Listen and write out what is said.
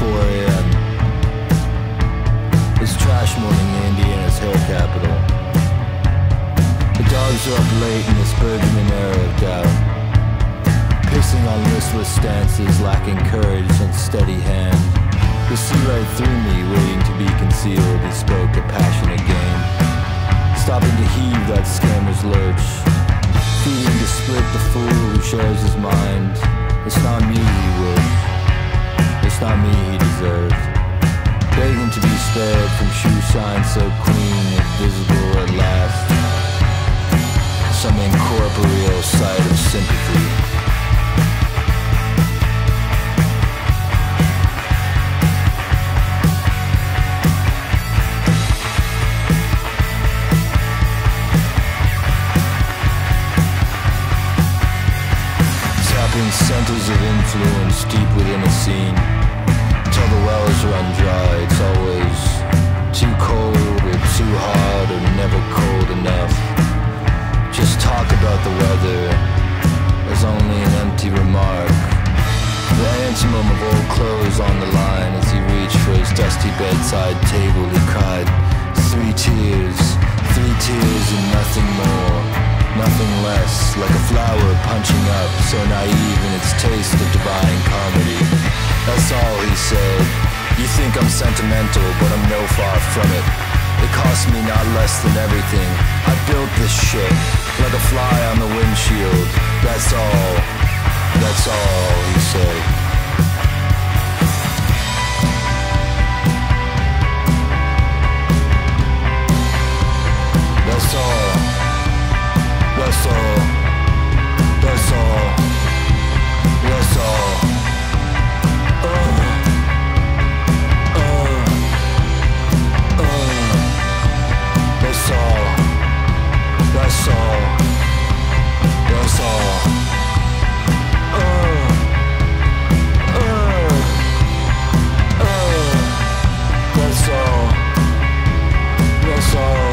4 a.m. It's trash morning in Indiana's hill capital. The dogs are up late in this burgeoning era of doubt. Pissing on listless stances, lacking courage and steady hand. You see right through me, waiting to be concealed, he spoke a passionate game. Stopping to heave that scammer's lurch. Feeding to split the fool who shares his mind. It's not me he wished. Not me he deserved. Begging to be spared from shoe shine so clean and visible at last. Some incorporeal sight of sympathy. Centers of influence deep within a scene Till the wells run dry. It's always too cold or too hot or never cold enough. Just talk about the weather As only an empty remark. The antimum of old clothes on the line As he reached for his dusty bedside table. He cried, three tears, three tears and nothing more Nothing less, like a flower punching up, so naive in its taste of divine comedy. That's all he said. You think I'm sentimental, but I'm no far from it. It cost me not less than everything. I built this shit like a fly on the windshield. That's all. That's all, he said. soul